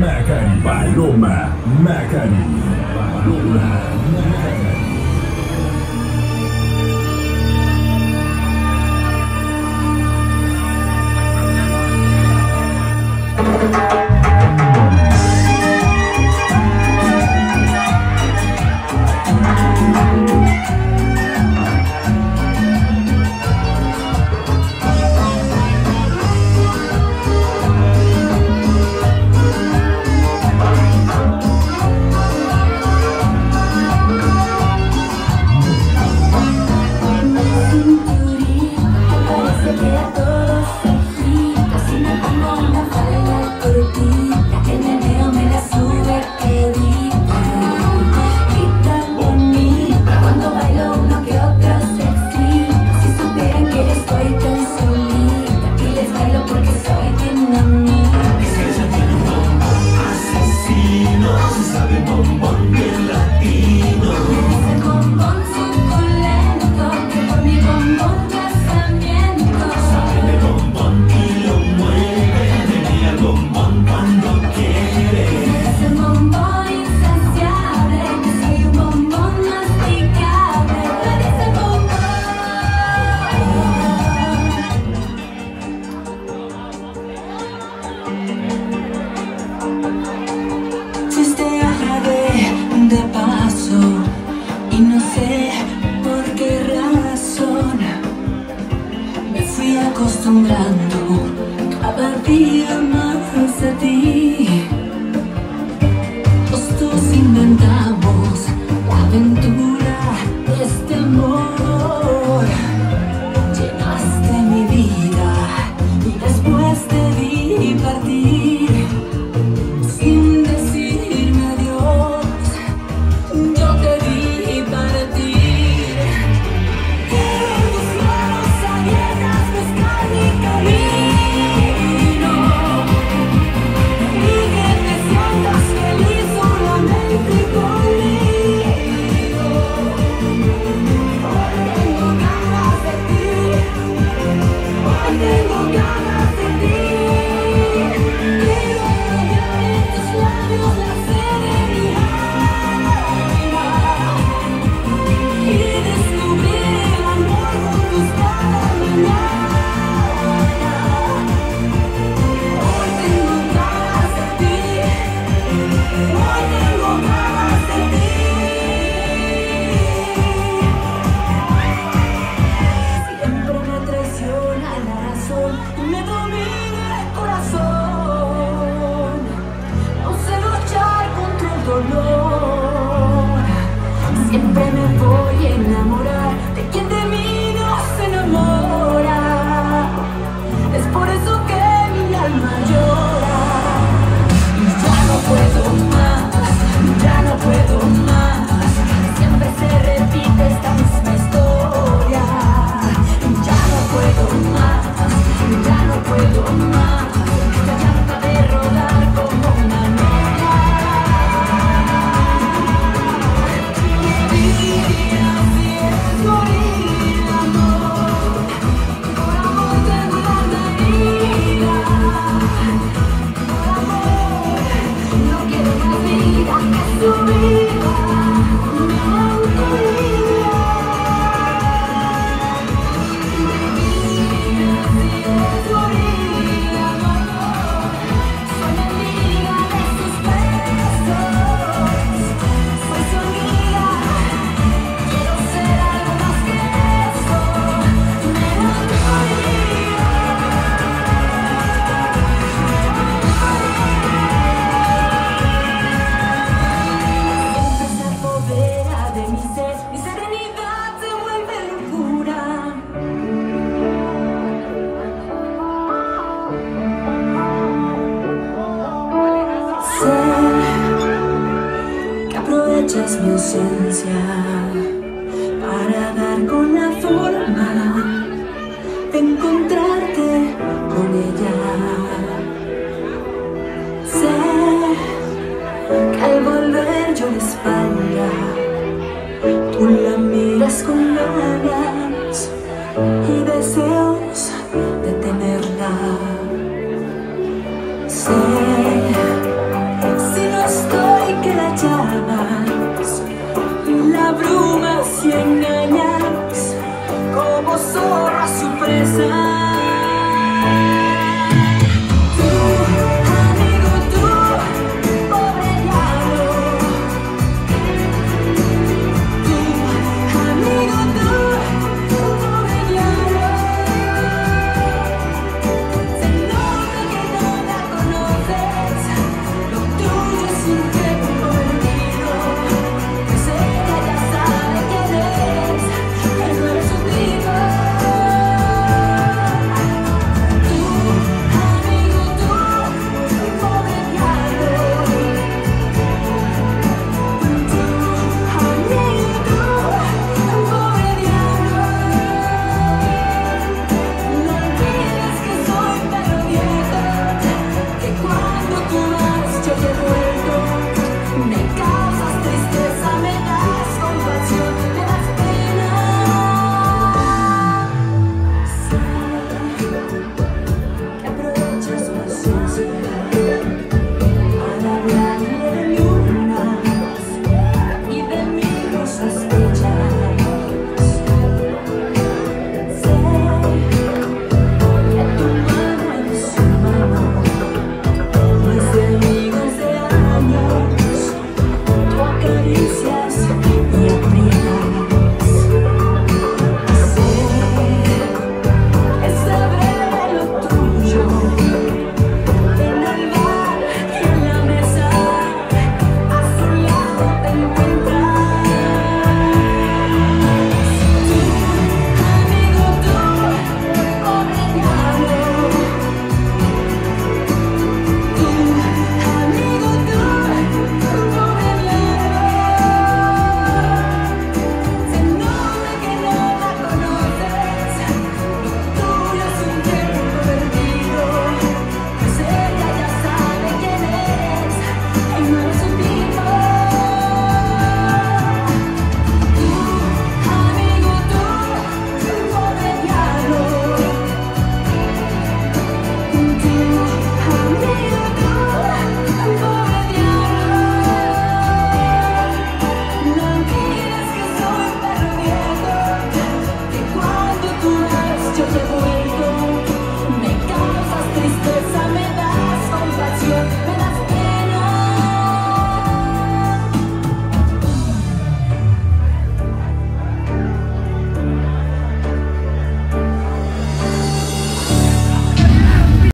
Macari. Paloma Macari. Paloma Macari. be a mother, aprovechas mi ausencia para dar con la forma.